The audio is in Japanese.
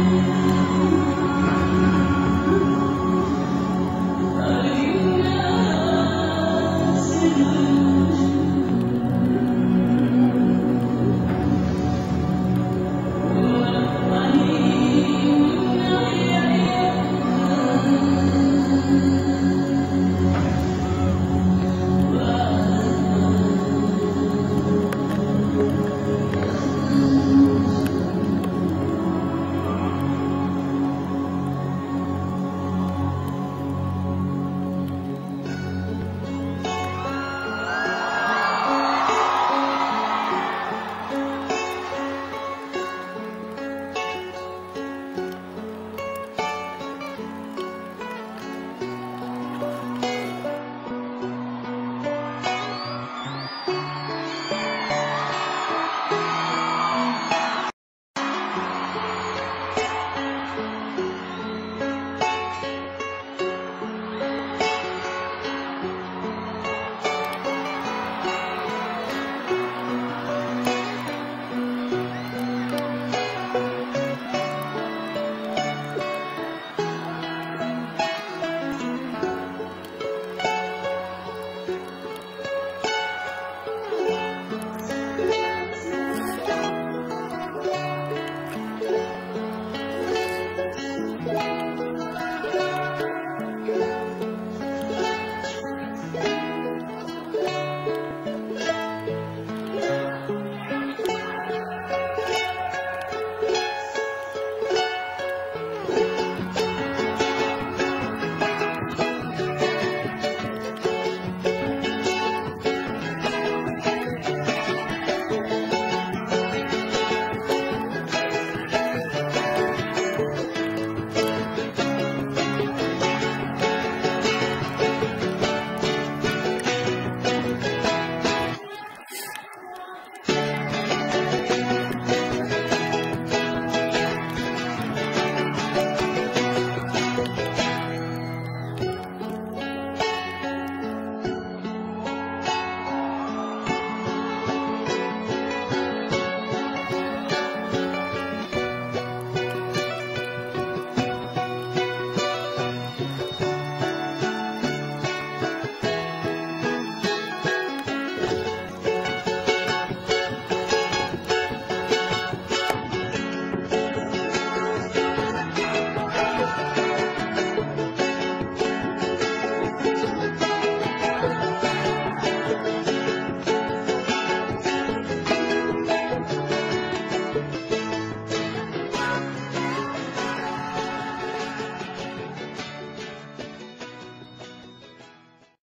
うん。